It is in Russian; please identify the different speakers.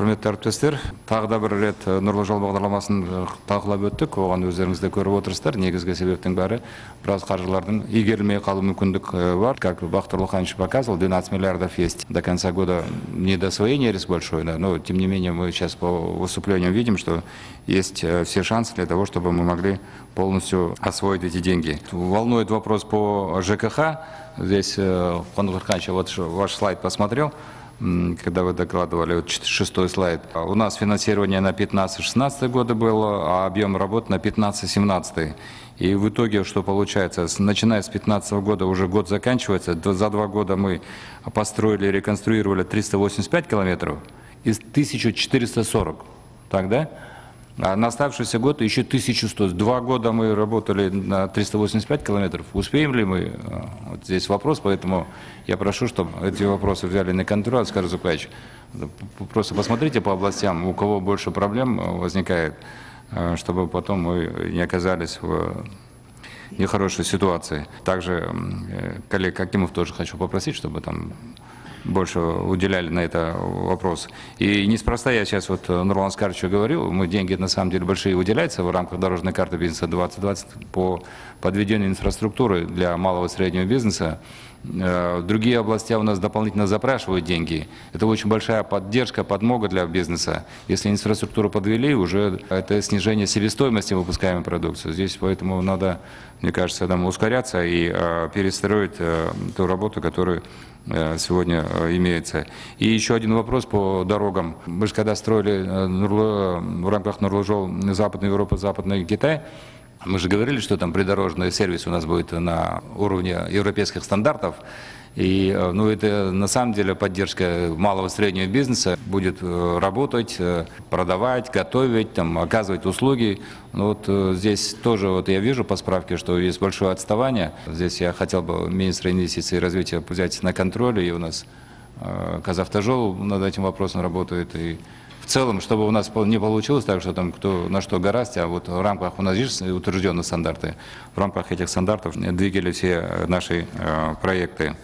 Speaker 1: құрметті әріптестер тағы да бір рет э, нұрлы жол бағдарламасын э, талқылап өттік оған өздеріңіз де көріп отырсыздар негізгі себептің бәрі біраз қаржылардың игерілмей қалу мүмкіндік э, бар как бахтор луханович показывал 12 миллиардов есть до конца года недосвоение риск большой да, но тем не менее мы сейчас по выступлениям видим что есть э, все шансы для того чтобы мы могли полностью освоить эти деньги волнует вопрос по жкх здесь э, Куандык Ирканович, вот ш- ваш слайд посмотрел м, когда вы докладывали, вот шестой слайд. У нас финансирование на 15-16 годы было, а объем работ на 15-17. И в итоге что получается? Начиная с 15 года уже год заканчивается. За два года мы построили, реконструировали 385 километров из 1440. Так, да? А на оставшийся год еще 1100. Два года мы работали на 385 километров. Успеем ли мы? А, Вот здесь вопрос, поэтому я прошу, чтобы эти вопросы взяли на контроль, Оскар Зукович. Просто посмотрите по областям, у кого больше проблем возникает, чтобы потом мы не оказались в нехорошей ситуации. Также э, коллег Акимов тоже хочу попросить, чтобы там больше уделяли на это вопрос. И неспроста я сейчас вот э, Нурлан Скаровичу говорил, мы деньги на самом деле большие выделяются в рамках дорожной карты бизнеса 2020 по подведению инфраструктуры для малого и среднего бизнеса. Э, Другие области у нас дополнительно запрашивают деньги. Это очень большая поддержка, подмога для бизнеса. Если инфраструктуру подвели, уже это снижение себестоимости выпускаемой продукции. Здесь поэтому надо, мне кажется, нам ускоряться и э, перестроить ту работу, которая э, сегодня имеется. И еще один вопрос по дорогам. Мы же когда строили э, Нурлы- в рамках Нурлыжол Западная Европа, Западный Китай, мы же говорили, что там придорожный сервис у нас будет на уровне европейских стандартов. И э, ну, это на самом деле поддержка малого и среднего бизнеса будет э, работать, э, продавать, готовить, там, оказывать услуги. Ну, вот здесь тоже вот я вижу по справке, что есть большое отставание. Здесь я хотел бы министра инвестиций и развития взять на контроль, и у нас Казавтожол над этим вопросом работает, и в целом, чтобы у нас не получилось так, что там кто на что гораздо, а вот в рамках у нас есть утвержденные стандарты, в рамках этих стандартов двигали все наши проекты.